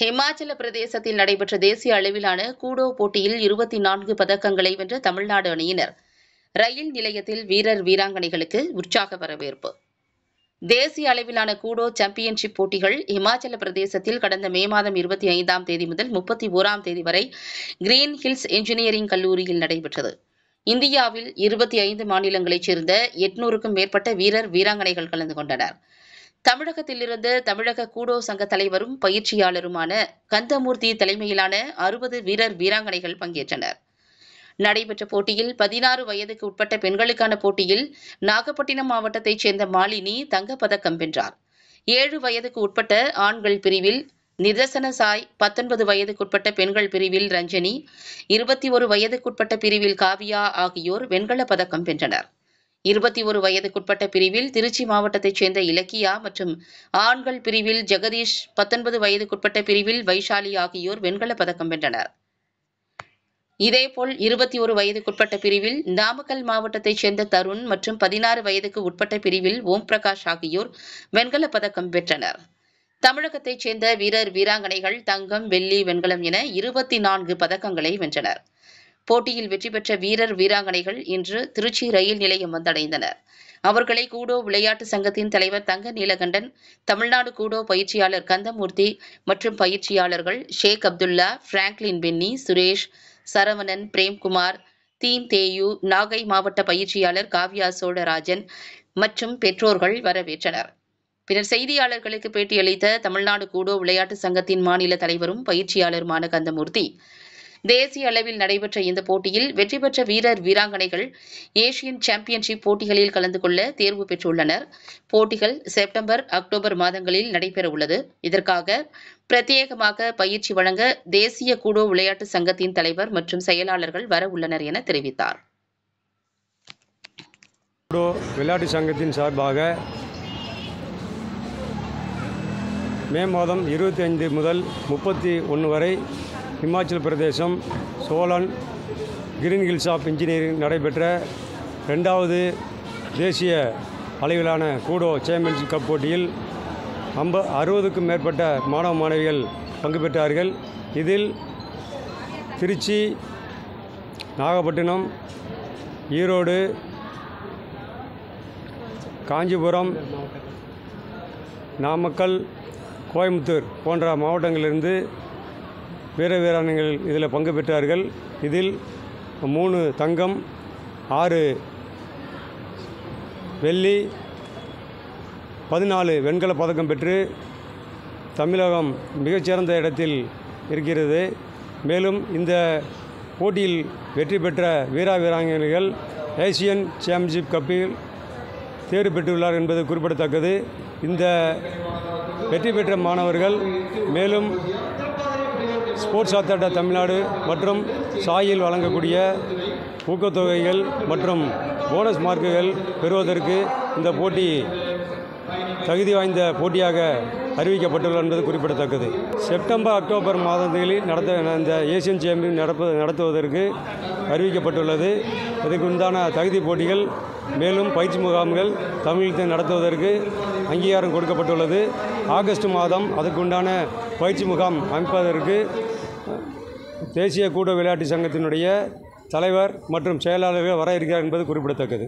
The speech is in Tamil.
ஹிமாச்சல பிரதேசத்தில் நடைபெற்ற தேசிய அளவிலான கூடோ போட்டியில் இருபத்தி நான்கு பதக்கங்களை வென்ற தமிழ்நாடு அணியினர். ரயில் நிலையத்தில் வீரர் வீராங்கனைகளுக்கு உற்சாக வரவேற்பு. தேசிய அளவிலான கூடோ சாம்பியன்ஷிப் போட்டிகள் இமாச்சல பிரதேசத்தில் கடந்த மே மாதம் இருபத்தி ஐந்தாம் தேதி முதல் முப்பத்தி ஓராம் தேதி வரை கிரீன் ஹில்ஸ் என்ஜினியரிங் கல்லூரியில் நடைபெற்றது. இந்தியாவில் இருபத்தி ஐந்து மாநிலங்களைச் சேர்ந்த எட்நூறுக்கும் மேற்பட்ட வீரர் வீராங்கனைகள் கலந்து கொண்டனர். தமிழகத்திலிருந்து தமிழக கூடோ சங்க தலைவரும் பயிற்சியாளருமான கந்தமூர்த்தி தலைமையிலான அறுபது வீரர் வீராங்கனைகள் பங்கேற்றனர். நடைபெற்ற போட்டியில் பதினாறு வயதுக்கு உட்பட்ட பெண்களுக்கான போட்டியில் நாகப்பட்டினம் மாவட்டத்தைச் சேர்ந்த மாலினி தங்கப்பதக்கம் வென்றார். ஏழு வயதுக்கு உட்பட்ட ஆண்கள் பிரிவில் நிதர்சன சாய் பத்தொன்பது வயதுக்குட்பட்ட பெண்கள் பிரிவில் ரஞ்சனி இருபத்தி ஒரு வயதுக்குட்பட்ட பிரிவில் காவியா ஆகியோர் வெண்கலப் பதக்கம் வென்றனர். இருபத்தி ஒரு வயதுக்குட்பட்ட பிரிவில் திருச்சி மாவட்டத்தைச் சேர்ந்த இலக்கியா மற்றும் ஆண்கள் பிரிவில் ஜெகதீஷ் பத்தொன்பது வயதுக்குட்பட்ட பிரிவில் வைஷாலி ஆகியோர் வெண்கலப் பதக்கம் வென்றனர். இதேபோல் இருபத்தி ஒரு வயதுக்குட்பட்ட பிரிவில் நாமக்கல் மாவட்டத்தைச் சேர்ந்த தருண் மற்றும் பதினாறு வயதுக்கு உட்பட்ட பிரிவில் ஓம் பிரகாஷ் ஆகியோர் வெண்கலப் பதக்கம் பெற்றனர் தமிழகத்தைச் சேர்ந்த வீரர் வீராங்கனைகள் தங்கம் வெள்ளி வெண்கலம் என இருபத்தி நான்கு பதக்கங்களை வென்றனர். போட்டியில் வெற்றி பெற்ற வீரர் வீராங்கனைகள் இன்று திருச்சி ரயில் நிலையம் வந்தடைந்தனர். அவர்களை கூடோ விளையாட்டு சங்கத்தின் தலைவர் தங்க நீலகண்டன் தமிழ்நாடு கூடோ பயிற்சியாளர் கந்தமூர்த்தி மற்றும் பயிற்சியாளர்கள் ஷேக் அப்துல்லா பிராங்க்லின் பென்னி சுரேஷ் சரவணன் பிரேம்குமார் தீம் தேயு நாகை மாவட்ட பயிற்சியாளர் காவ்யா சோழராஜன் மற்றும் பெற்றோர்கள் வரவேற்றனர். பின்னர் செய்தியாளர்களுக்கு பேட்டியளித்த தமிழ்நாடு கூடோ விளையாட்டு சங்கத்தின் மாநில தலைவரும் பயிற்சியாளருமான கந்தமூர்த்தி தேசிய அளவில் நடைபெற்ற இந்த போட்டியில் வெற்றி பெற்ற வீரர் வீராங்கனைகள் ஏசியன் சாம்பியன்ஷிப் போட்டிகளில் கலந்து கொள்ள தேர்வு பெற்றுள்ளனர். போட்டிகள் செப்டம்பர் அக்டோபர் மாதங்களில் நடைபெறவுள்ளது இதற்காக பிரத்யேகமாக பயிற்சி வழங்க தேசிய கூடோ விளையாட்டு சங்கத்தின் தலைவர் மற்றும் செயலாளர்கள் வர உள்ளனர் என தெரிவித்தார். விளையாட்டு சங்கத்தின் சார்பாக மே மாதம் இருபத்தி ஐந்து முதல் முப்பத்தி ஒன்று வரை Himachal Pradesh Solan green hills of engineering நடைபெற்ற ரெண்டாவது தேசிய அளவிலான கூடோ சாம்பியன்ஷிப் கப் போட்டியில் ஐம்ப அறுபதுக்கும் மேற்பட்ட மாணவ மாணவிகள் பங்கு பெற்றார்கள். இதில் திருச்சி நாகப்பட்டினம் ஈரோடு காஞ்சிபுரம் நாமக்கல் கோயம்புத்தூர் போன்ற மாவட்டங்களிலிருந்து வீர வீராங்கனைகள் இதில் பங்கு பெற்றார்கள். இதில் மூணு தங்கம் ஆறு வெள்ளி பதினாலு வெண்கலப் பதக்கம் பெற்று தமிழகம் மிகச்சிறந்த இடத்தில் இருக்கிறது. மேலும் இந்த போட்டியில் வெற்றி பெற்ற வீரா வீராங்கனைகள் ஏசியன் சாம்பியன்ஷிப் கப்பில் தேர்வு பெற்றுள்ளார் என்பது குறிப்பிடத்தக்கது. இந்த வெற்றி பெற்ற மாணவர்கள் மேலும் ஸ்போர்ட்ஸ் அத்தாரிட்டி தமிழ்நாடு மற்றும் சாயில் வழங்கக்கூடிய ஊக்கத்தொகைகள் மற்றும் போனஸ் மார்க்குகள் பெறுவதற்கு இந்த போட்டி தகுதி வாய்ந்த போட்டியாக அறிவிக்கப்பட்டுள்ளது என்பது குறிப்பிடத்தக்கது. செப்டம்பர் அக்டோபர் மாதங்களில் நடத்த இந்த ஏசியன் சாம்பியன் நடப்ப நடத்துவதற்கு அறிவிக்கப்பட்டுள்ளது. இதுக்கு உண்டான தகுதி போட்டிகள் மேலும் பயிற்சி முகாம்கள் தமிழகத்தில் நடத்துவதற்கு அங்கீகாரம் கொடுக்கப்பட்டுள்ளது. ஆகஸ்ட் மாதம் அதுக்குண்டான பயிற்சி முகாம் அமைப்பதற்கு தேசிய கூட விளையாட்டு சங்கத்தினுடைய தலைவர் மற்றும் செயலாளர்கள் வர இருக்கிறார் என்பது குறிப்பிடத்தக்கது.